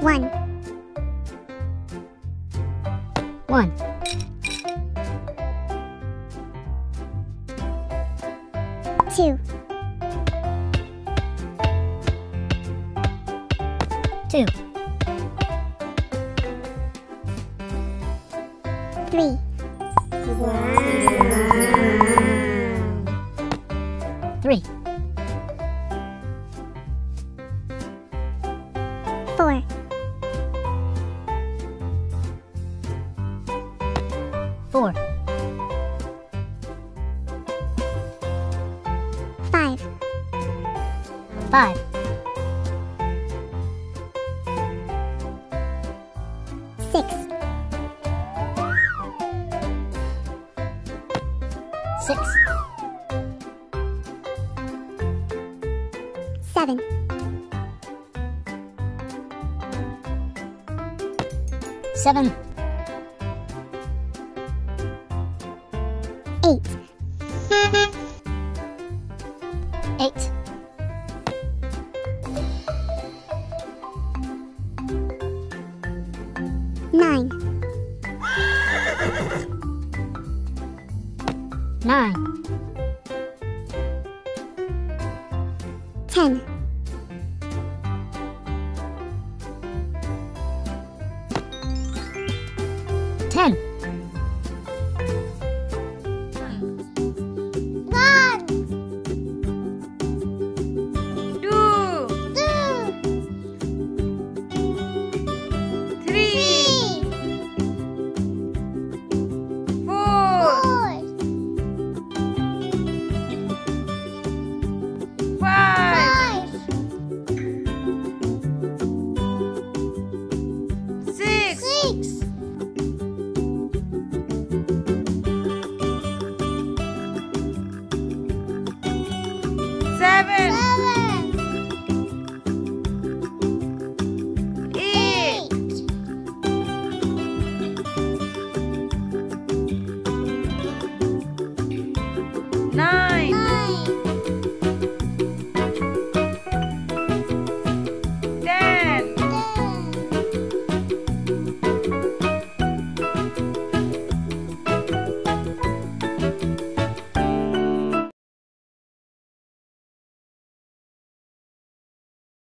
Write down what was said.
One. One. Two. Two. Three. Wow. Three. Four. Four. five, Five. six, Six. seven, Seven. Eight, Eight. nine, Nine. ten, Ten. Seven. Seven. Eight. Eight. Nine.